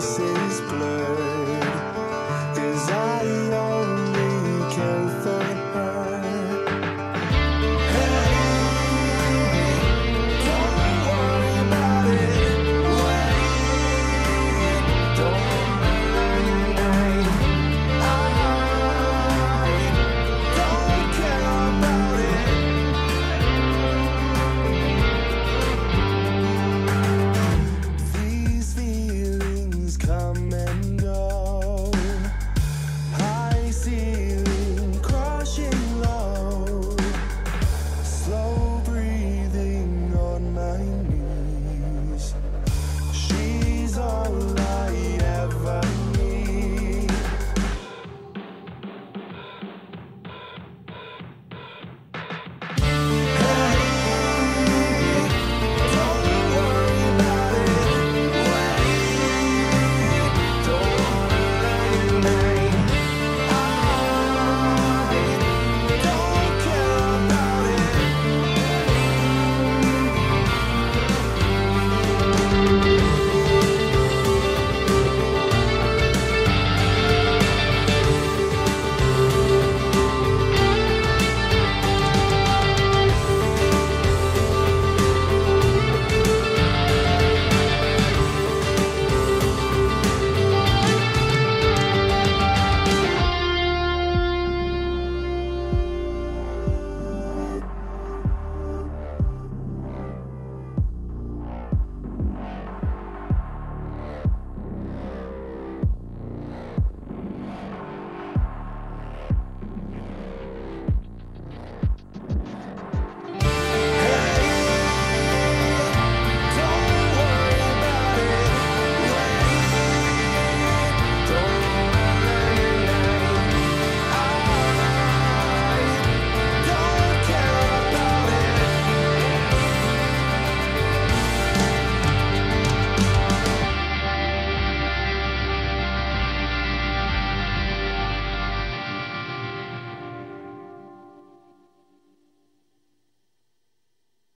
faces blur.